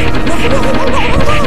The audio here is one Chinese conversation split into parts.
Oh, my God.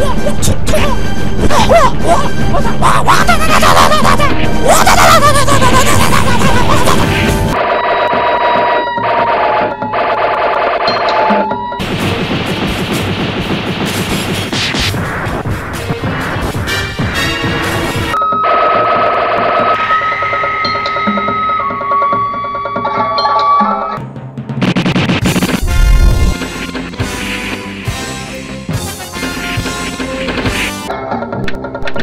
哇 哇